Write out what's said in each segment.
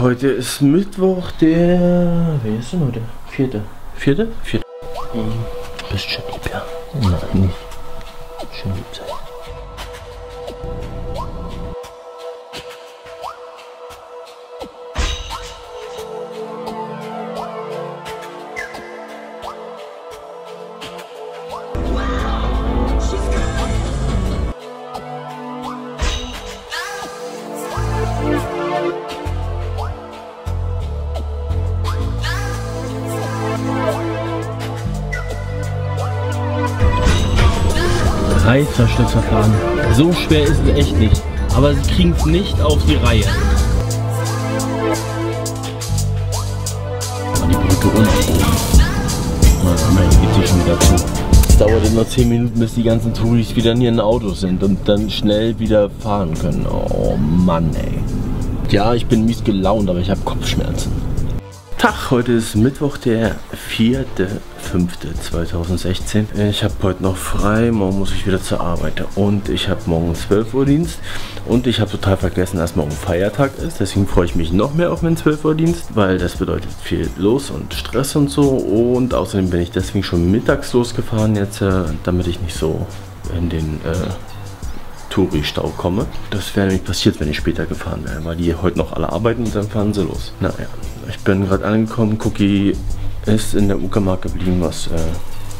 heute ist Mittwoch, der. Wie ist denn heute? Vierte. Vierte? Vierte. Hm. Bist schön lieb, ja. Nein, nicht. Schön lieb sein. Reißverschlussverfahren. So schwer ist es echt nicht. Aber sie kriegen es nicht auf die Reihe. Die Brücke unten. Immerhin geht schon wieder zu. Es dauert immer 10 Minuten, bis die ganzen Touris wieder in ihren Autos sind und dann schnell wieder fahren können. Oh Mann, ey. Ja, ich bin mies gelaunt, aber ich habe Kopfschmerzen. Tag, heute ist Mittwoch, der 4.5.2016. Ich habe heute noch frei, morgen muss ich wieder zur Arbeit und ich habe morgen 12 Uhr Dienst und ich habe total vergessen, dass morgen Feiertag ist. Deswegen freue ich mich noch mehr auf meinen 12 Uhr Dienst, weil das bedeutet viel los und Stress und so und außerdem bin ich deswegen schon mittags losgefahren jetzt, äh, damit ich nicht so in den äh, Touri-Stau komme. Das wäre nämlich passiert, wenn ich später gefahren wäre, weil die heute noch alle arbeiten und dann fahren sie los. Naja, ich bin gerade angekommen. Cookie ist in der Uckermark geblieben, was äh,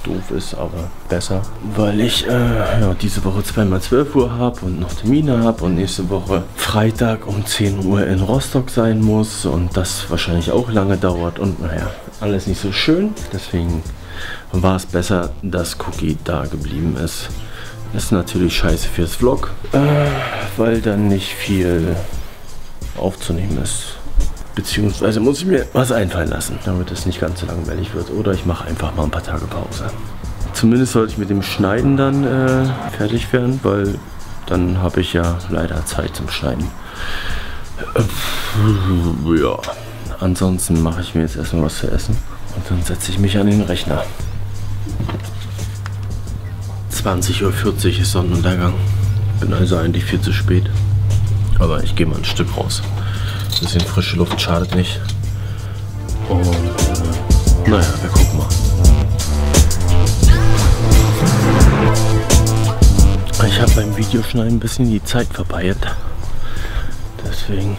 doof ist, aber besser. Weil ich äh, ja, diese Woche zweimal 12 Uhr habe und noch Termine habe und nächste Woche Freitag um 10 Uhr in Rostock sein muss und das wahrscheinlich auch lange dauert und naja, alles nicht so schön. Deswegen war es besser, dass Cookie da geblieben ist. Ist natürlich scheiße fürs Vlog, äh, weil dann nicht viel aufzunehmen ist. Beziehungsweise muss ich mir was einfallen lassen, damit es nicht ganz so langweilig wird. Oder ich mache einfach mal ein paar Tage Pause. Zumindest sollte ich mit dem Schneiden dann äh, fertig werden, weil dann habe ich ja leider Zeit zum Schneiden. Äh, ja, ansonsten mache ich mir jetzt erstmal was zu essen und dann setze ich mich an den Rechner. 20.40 Uhr ist Sonnenuntergang. Bin also eigentlich viel zu spät. Aber ich gehe mal ein Stück raus. Ein bisschen frische Luft schadet nicht. Und äh, naja, wir gucken mal. Ich habe beim Videoschneiden ein bisschen die Zeit verbeiert. Deswegen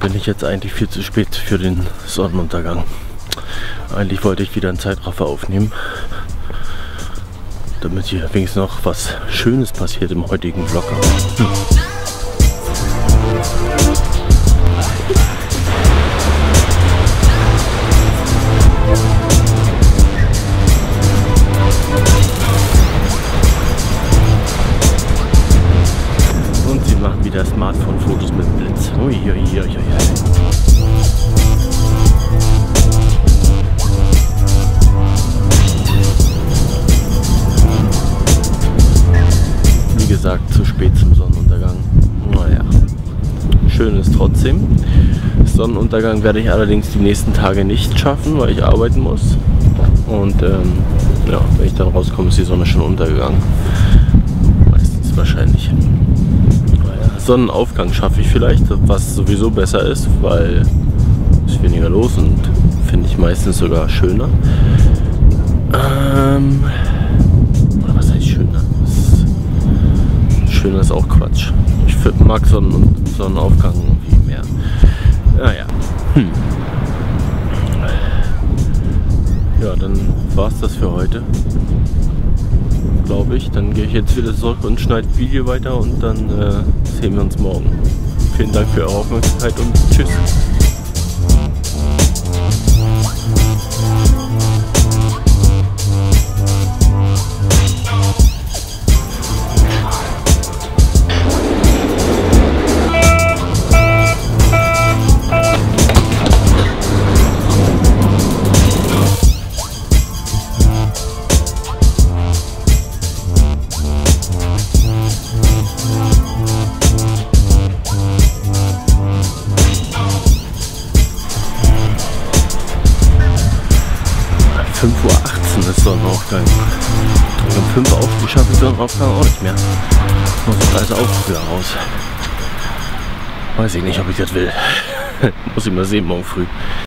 bin ich jetzt eigentlich viel zu spät für den Sonnenuntergang. Eigentlich wollte ich wieder einen Zeitraffer aufnehmen damit hier wenigstens noch was Schönes passiert im heutigen Vlog. Hm. Wieder Smartphone-Fotos mit Blitz. Uiuiuiui. Ui, ui, ui. gesagt, zu spät zum Sonnenuntergang. Naja, schön ist trotzdem. Sonnenuntergang werde ich allerdings die nächsten Tage nicht schaffen, weil ich arbeiten muss. Und ähm, ja, wenn ich dann rauskomme, ist die Sonne schon untergegangen. Meistens wahrscheinlich. Sonnenaufgang schaffe ich vielleicht, was sowieso besser ist, weil es weniger los und finde ich meistens sogar schöner. Ähm, schön ist auch Quatsch. Ich mag Sonnen Sonnenaufgang irgendwie mehr. Naja. Hm. Ja, dann war es das für heute. Glaube ich. Dann gehe ich jetzt wieder zurück und schneide Video weiter und dann äh, sehen wir uns morgen. Vielen Dank für eure Aufmerksamkeit und tschüss. 5.18 Uhr ist Sonnenaufgang. Und um 5 Uhr auf, schaffe Sonnenaufgang auch nicht mehr. Muss ich also auch früher raus. Weiß ich nicht, ob ich das will. Muss ich mal sehen morgen früh.